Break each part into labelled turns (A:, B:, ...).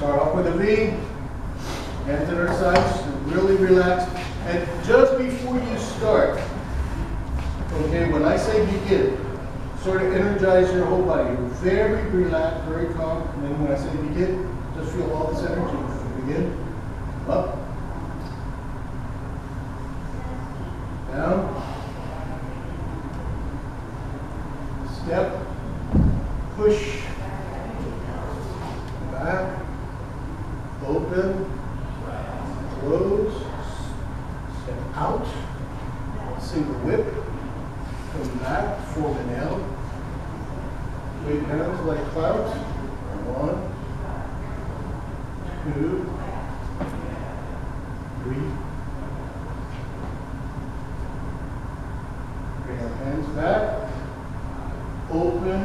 A: Start off with a V, hands at our sides, really relax. And just before you start, okay, when I say begin, sort of energize your whole body. You're very relaxed, very calm. And then when I say begin, just feel all this energy. Begin, up, down, step, push, back, open, close, step out, single whip, come back, form an L, wave hands like clouds, one, two, three, bring our hands back, open,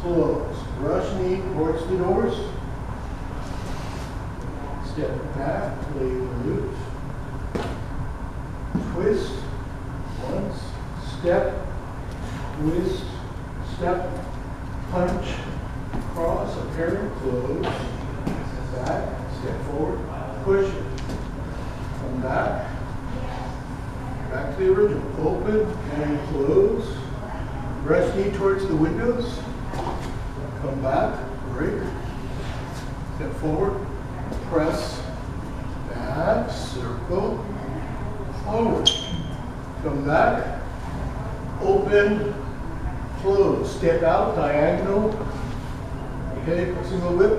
A: close, brush knee towards the doors, step back, lay loose, twist, once, step, twist, step, punch, cross, apparent, close, back, step forward, push, come back, back to the original, open and close, brush knee towards the windows, come back, break, step forward, press, back, circle, forward, come back, open, close, step out, diagonal, okay, single whip,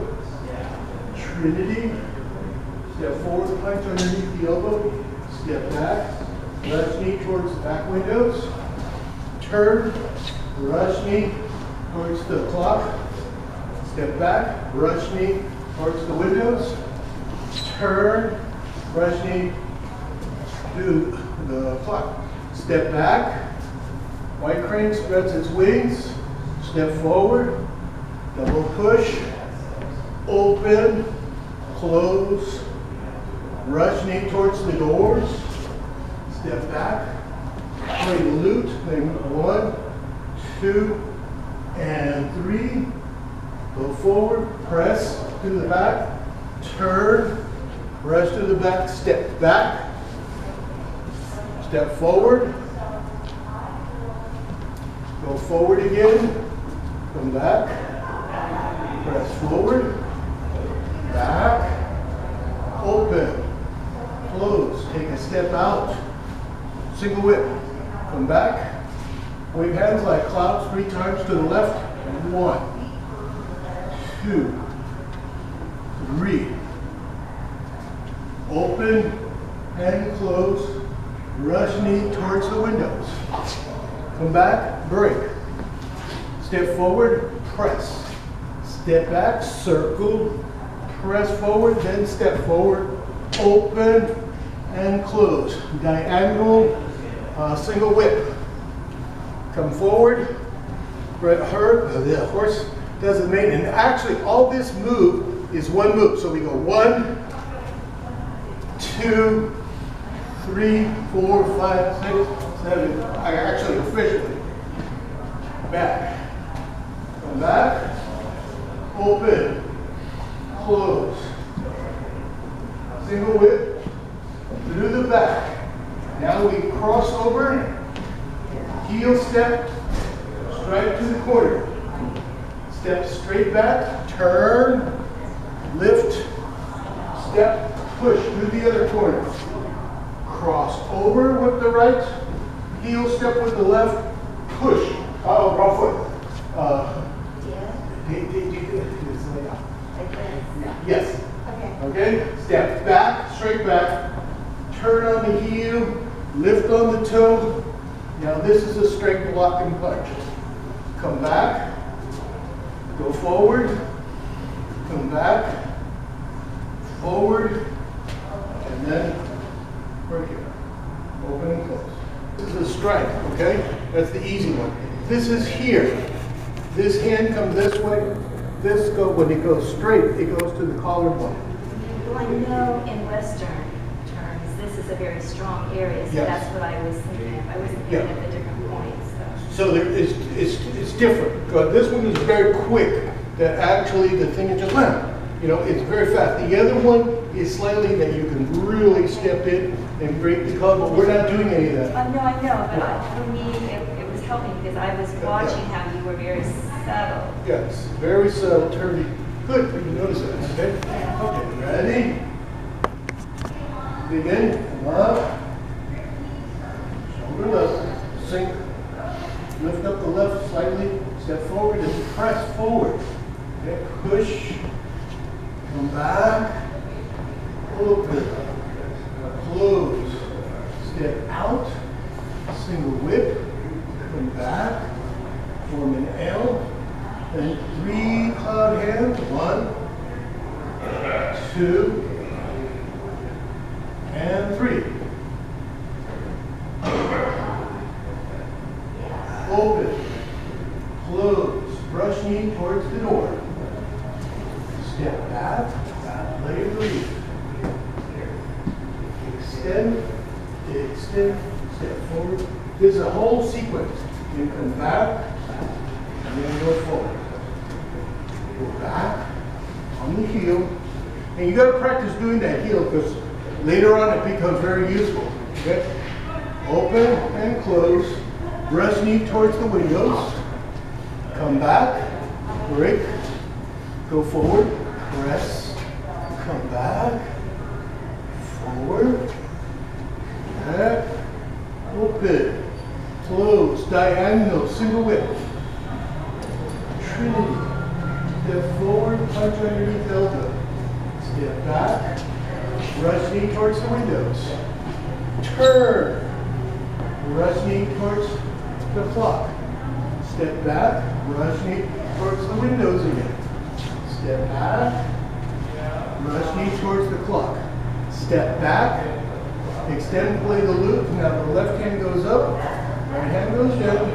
A: trinity, step forward, punch underneath the elbow, step back, left knee towards the back windows, turn, brush knee towards the clock, step back, brush knee towards the windows, turn, brush knee to the clock, step back, white crane spreads its wings, step forward, double push, open, close, brush knee towards the doors, step back, play the lute, play one, two, and three, go forward, press to the back, turn, rest to the back, step back, step forward, go forward again, come back, press forward, back, open, close, take a step out, single whip, come back, wave hands like clouds three times to the left, one, two, three, open and close, brush knee towards the windows, come back, break, step forward, press, step back, circle, press forward, then step forward, open and close. Diagonal, uh, single whip. Come forward. Uh, the horse does the main. And actually, all this move is one move. So we go one, two, three, four, five, six, seven. I actually officially back. Come back. Open. Close. Single whip. Through the back. Now we cross over. Heel step. Straight to the corner. Step straight back. Turn. Lift. Step. Push through the other corner. Cross over with the right. Heel step with the left. Push. Oh, wrong foot. Uh,
B: Yeah.
A: Yes.
B: Okay.
A: Okay? Step back, straight back. Turn on the heel, lift on the toe. Now this is a straight block and punch. Come back, go forward, come back, forward, and then right here. Open and close. This is a strike, okay? That's the easy one. This is here. This hand comes this way. This go when it goes straight, it goes to the collarbone.
B: Well, I know in Western terms, this is a very strong area, so
A: Yes.
B: that's what I was thinking of. I wasn't
A: Yeah.
B: of the different points, so.
A: So there is, it's, it's different. This one is very quick, that actually the thing is just, wham, You know, it's very fast. The other one is slightly that you can really step in and break the code, but we're not doing any of that.
B: Uh, no, I know, but I- for me, it, it was helping because I was watching how you were very subtle.
A: Yes, very subtle turning. Good, you notice that, okay? Okay, ready? Begin, come up. Shoulder up, sink. Lift up the left slightly, step forward and press forward. Okay, push, come back, open, close, step out, single whip, come back, form an L, Then three cloud hands, one, two, and three. Open, close, brush knee towards the door. Step back, lay release. Extend, extend, step forward. This is a whole sequence. You come back, and then go forward. Go back on the heel. And you gotta practice doing that heel because later on it becomes very useful. Okay? Open and close. Brush knee towards the windows. Come back. Break. Go forward. Press. Come back. Forward. Back. Open. Close. Diagonal. Single whip. Trinity. Step forward, punch underneath elbow. Step back, brush knee towards the windows. Turn, brush knee towards the clock. Step back, brush knee towards the windows again. Step back, brush knee towards the clock. Step back, extend, play the lute. Now the left hand goes up, right hand goes down.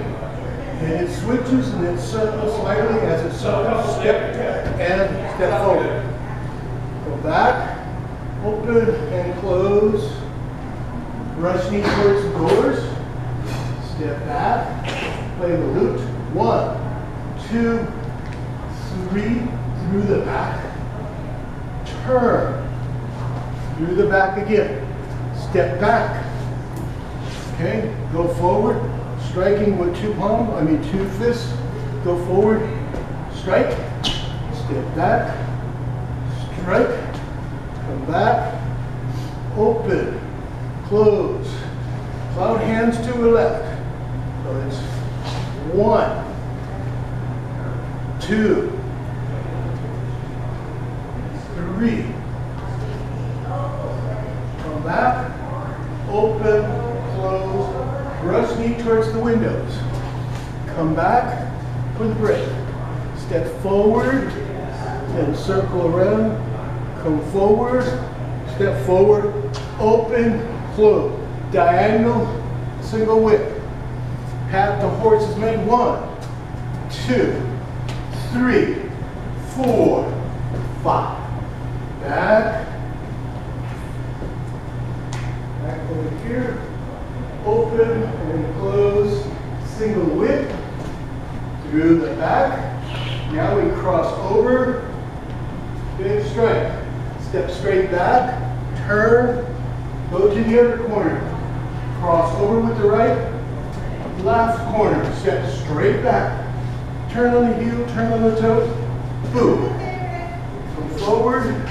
A: And it switches and it circles slightly as it circles, step and step forward. Go back, open and close. Brush knee towards the doors. Step back, play the lute. One, two, three, through the back. Turn, through the back again. Step back. Okay, go forward, striking with two palms, I mean two fists. Go forward, strike, step back, strike, come back, open, close. Cloud hands to the left. So it's one, two, three. Back, open, close, brush knee towards the windows. Come back for the break. Step forward, then circle around, come forward, step forward, open, close, diagonal, single whip. Half the horse is made one, two, three, four, five. Back, Back over here, open and close, single whip through the back. Now we cross over, big strike. Step straight back, turn, go to the other corner. Cross over with the right, left corner. Step straight back. Turn on the heel, turn on the toe, boom. Come forward,